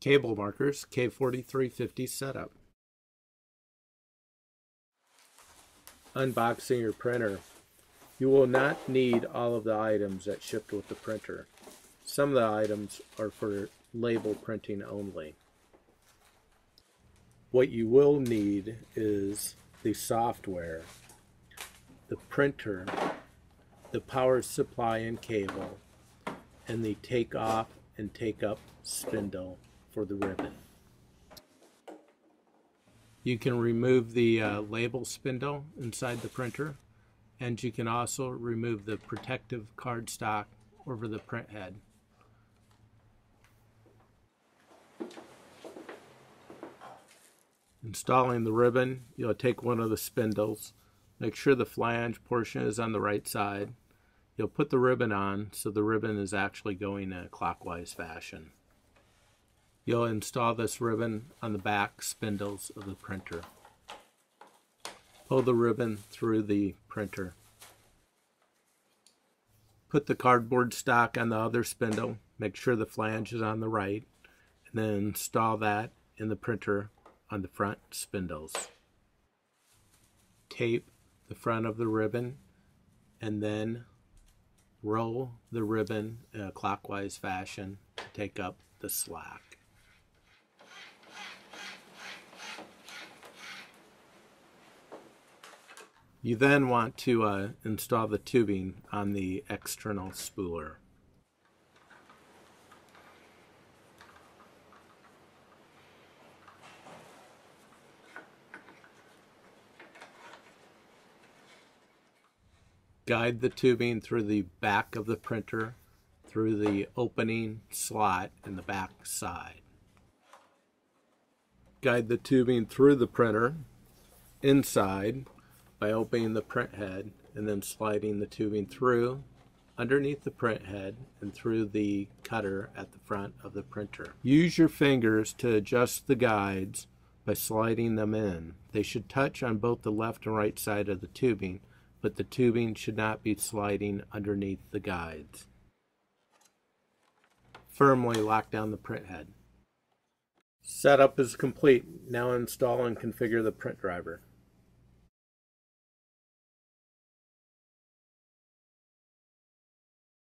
Cable markers, K4350 setup. Unboxing your printer. You will not need all of the items that shipped with the printer. Some of the items are for label printing only. What you will need is the software, the printer, the power supply and cable, and the take off and take up spindle for the ribbon. You can remove the uh, label spindle inside the printer and you can also remove the protective cardstock over the print head. Installing the ribbon, you'll take one of the spindles, make sure the flange portion is on the right side. You'll put the ribbon on so the ribbon is actually going in a clockwise fashion. You'll install this ribbon on the back spindles of the printer. Pull the ribbon through the printer. Put the cardboard stock on the other spindle, make sure the flange is on the right, and then install that in the printer on the front spindles. Tape the front of the ribbon and then roll the ribbon in a clockwise fashion to take up the slack. You then want to uh, install the tubing on the external spooler. Guide the tubing through the back of the printer through the opening slot in the back side. Guide the tubing through the printer inside by opening the print head and then sliding the tubing through underneath the print head and through the cutter at the front of the printer. Use your fingers to adjust the guides by sliding them in. They should touch on both the left and right side of the tubing, but the tubing should not be sliding underneath the guides. Firmly lock down the print head. Setup is complete. Now install and configure the print driver.